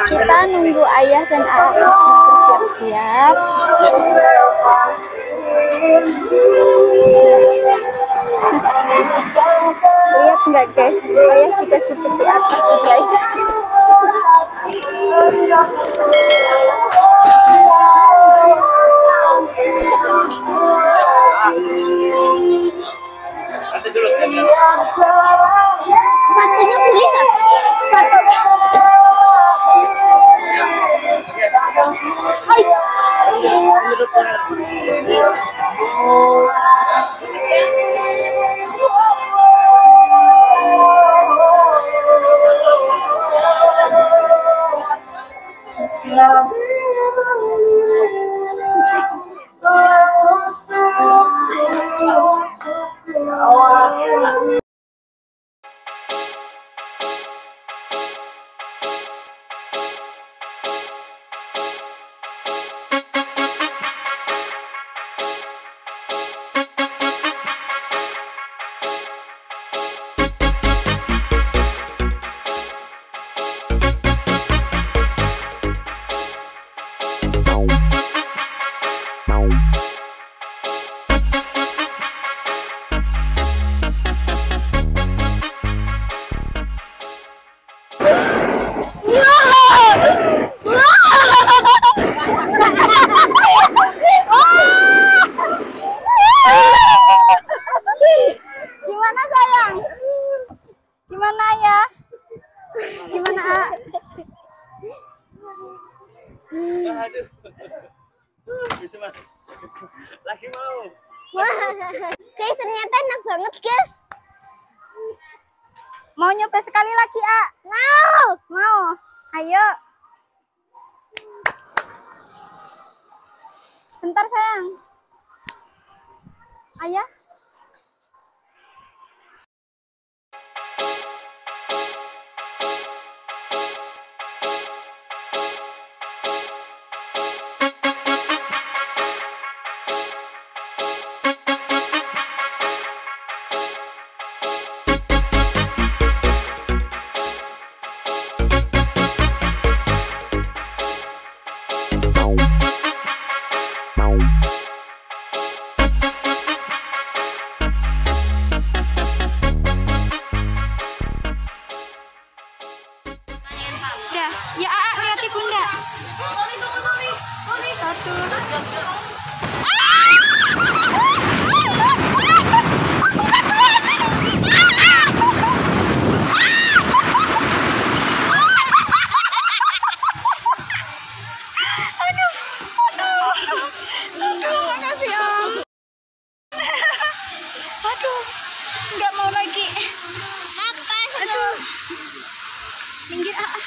Ayah dan masih bersiap-siap. Lihat nggak guys? Ayah juga seperti atas tuh guys. Sepatunya boleh? Sepatu. Gimana Gimana? A? Aduh. Bisa mas. Lagi mau. Guys, ternyata enak banget, guys. Mau nyoba sekali lagi, A? Mau. Mau. Ayo. Bentar, sayang. Ayah. nggak mau lagi. Apa aduh. Minggir ah, ah.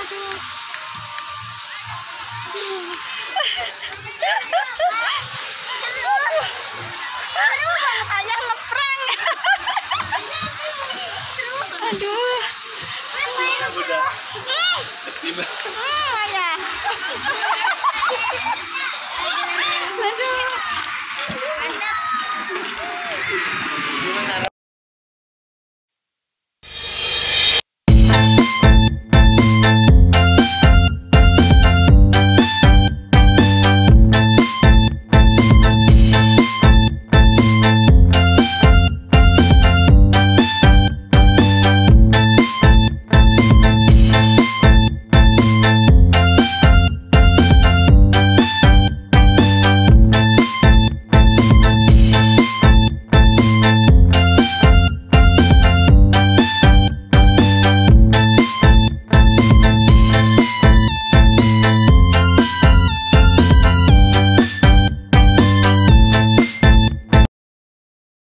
aduh. Aduh, ayah ngeprang. Aduh. Gimana, Bunda? Hmm, ayah. doing